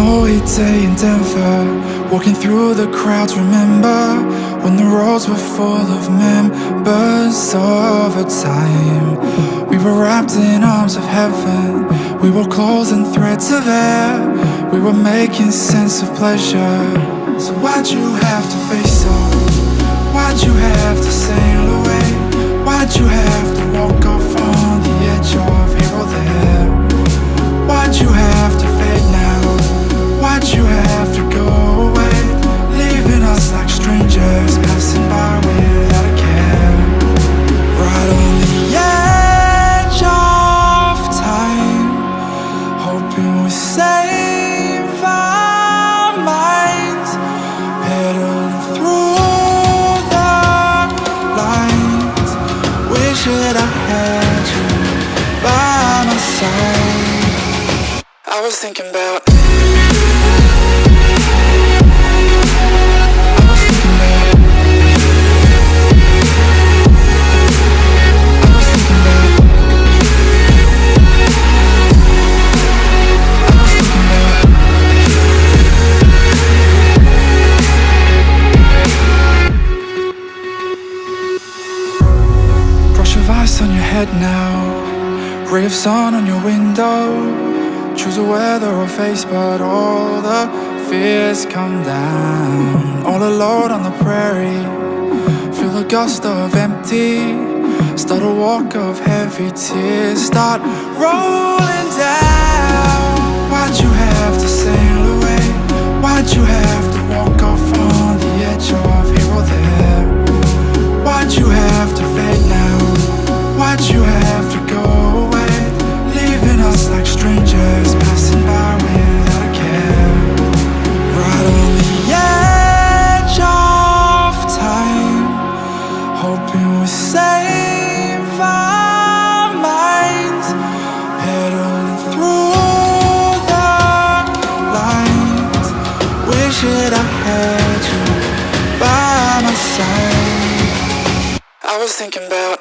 day in Denver, walking through the crowds. Remember when the roads were full of members of a time? We were wrapped in arms of heaven. We were clothes and threads of air. We were making sense of pleasure. So why'd you have to face off? Why'd you have to sail away? Why'd you we save our minds, through the lines. Wish that I had you by my side. I was thinking about. Now. Ray of sun on your window. Choose a weather or face, but all the fears come down. All alone on the prairie. Feel a gust of empty. Start a walk of heavy tears. Start rolling down. Why'd you have to sail hoping we save our minds, pedaling through the lines. Wish that I had you by my side. I was thinking about